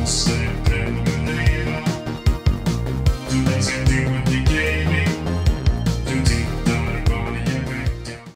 Jones.